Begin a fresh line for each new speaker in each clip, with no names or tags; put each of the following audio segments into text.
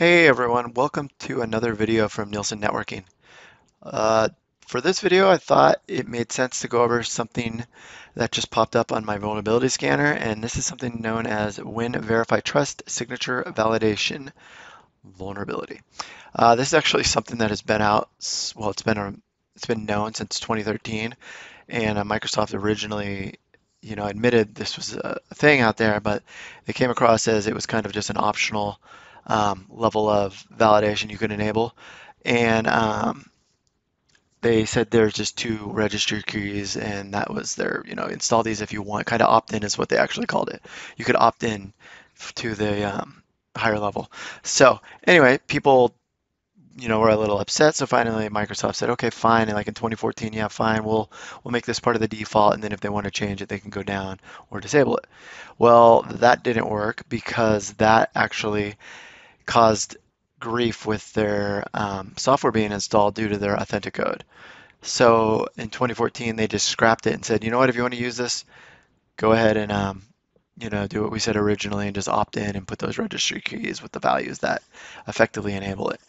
Hey everyone, welcome to another video from Nielsen Networking. Uh, for this video, I thought it made sense to go over something that just popped up on my vulnerability scanner, and this is something known as Win Verify Trust Signature Validation Vulnerability. Uh, this is actually something that has been out, well, it's been a, it's been known since 2013, and uh, Microsoft originally you know, admitted this was a thing out there, but they came across as it was kind of just an optional um, level of validation you could enable. And um, they said there's just two registry keys, and that was their, you know, install these if you want. Kind of opt in is what they actually called it. You could opt in to the um, higher level. So anyway, people you know, were a little upset. So finally, Microsoft said, okay, fine. And like in 2014, yeah, fine. We'll we'll make this part of the default, and then if they want to change it, they can go down or disable it. Well, that didn't work because that actually caused grief with their um, software being installed due to their Authenticode. So in 2014, they just scrapped it and said, you know what, if you want to use this, go ahead and um, you know do what we said originally and just opt in and put those registry keys with the values that effectively enable it.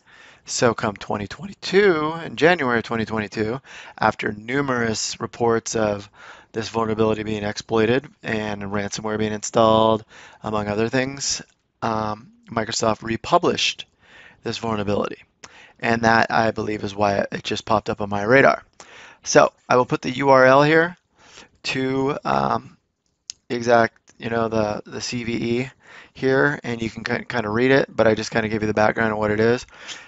So come 2022, in January of 2022, after numerous reports of this vulnerability being exploited and ransomware being installed, among other things, um, Microsoft republished this vulnerability. And that, I believe, is why it just popped up on my radar. So I will put the URL here to um, exact, you know, the, the CVE here, and you can kind of read it, but I just kind of give you the background of what it is.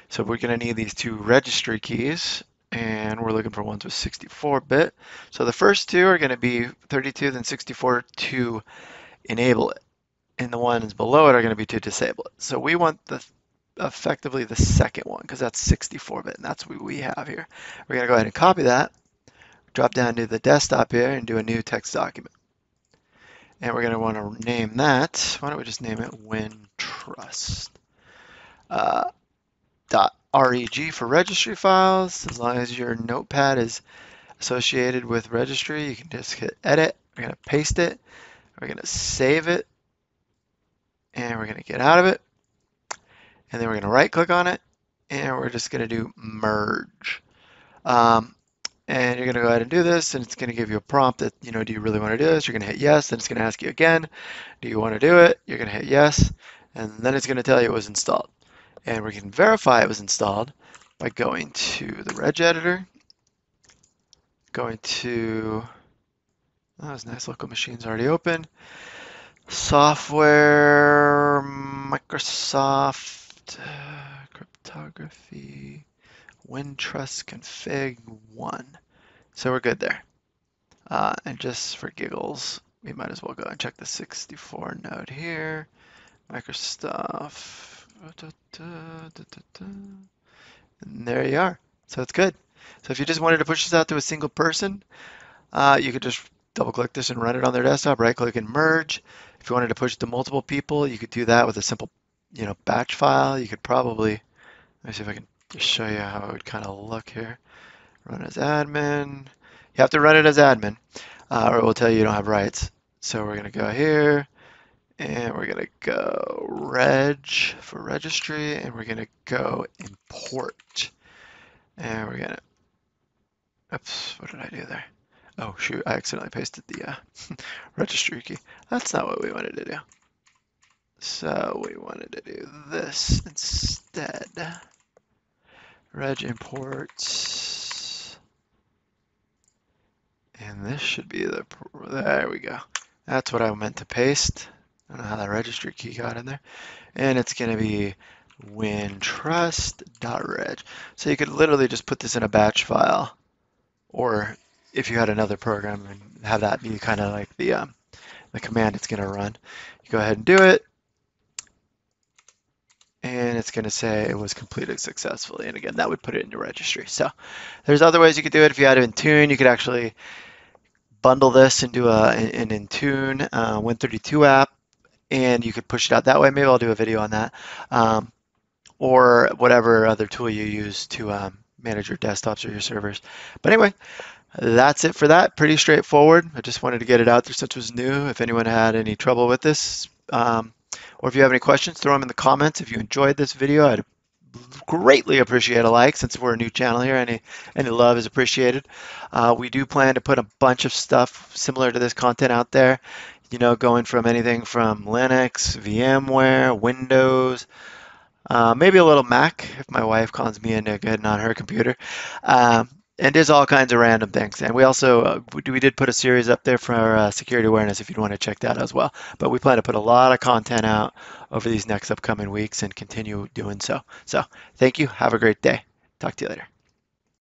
So we're going to need these two registry keys, and we're looking for ones with 64-bit. So the first two are going to be 32 then 64 to enable it, and the ones below it are going to be to disable it. So we want the effectively the second one because that's 64-bit, and that's what we have here. We're going to go ahead and copy that, drop down to the desktop here, and do a new text document. And we're going to want to name that, why don't we just name it WinTrust. Uh, .reg for registry files. As long as your notepad is associated with registry, you can just hit edit. We're going to paste it. We're going to save it. And we're going to get out of it. And then we're going to right click on it. And we're just going to do merge. Um, and you're going to go ahead and do this and it's going to give you a prompt that you know do you really want to do this you're going to hit yes and it's going to ask you again do you want to do it you're going to hit yes and then it's going to tell you it was installed and we can verify it was installed by going to the reg editor going to oh, there's nice local machines already open software Microsoft uh, cryptography WinTrust config 1. So we're good there. Uh, and just for giggles, we might as well go and check the 64 node here. Microsoft. And there you are. So it's good. So if you just wanted to push this out to a single person, uh, you could just double click this and run it on their desktop, right click and merge. If you wanted to push it to multiple people, you could do that with a simple, you know, batch file. You could probably, let me see if I can just show you how it would kind of look here. Run as admin. You have to run it as admin, uh, or it will tell you you don't have rights. So we're going to go here, and we're going to go reg for registry, and we're going to go import. And we're going to, oops, what did I do there? Oh, shoot, I accidentally pasted the uh, registry key. That's not what we wanted to do. So we wanted to do this instead reg imports. And this should be the, there we go. That's what I meant to paste. I don't know how that registry key got in there. And it's going to be wintrust.reg. So you could literally just put this in a batch file. Or if you had another program and have that be kind of like the, um, the command it's going to run. You go ahead and do it it's going to say it was completed successfully. And again, that would put it into registry. So there's other ways you could do it. If you had it Intune, you could actually bundle this into a, an Intune uh, Win32 app, and you could push it out that way. Maybe I'll do a video on that. Um, or whatever other tool you use to um, manage your desktops or your servers. But anyway, that's it for that. Pretty straightforward. I just wanted to get it out there since it was new. If anyone had any trouble with this, um, Or if you have any questions, throw them in the comments. If you enjoyed this video, I'd greatly appreciate a like since we're a new channel here. Any any love is appreciated. Uh, we do plan to put a bunch of stuff similar to this content out there. You know, going from anything from Linux, VMware, Windows, uh, maybe a little Mac if my wife calls me into getting on her computer. Um, and there's all kinds of random things. And we also uh, we did put a series up there for uh, security awareness if you'd want to check that as well. But we plan to put a lot of content out over these next upcoming weeks and continue doing so. So thank you. Have a great day. Talk to you later.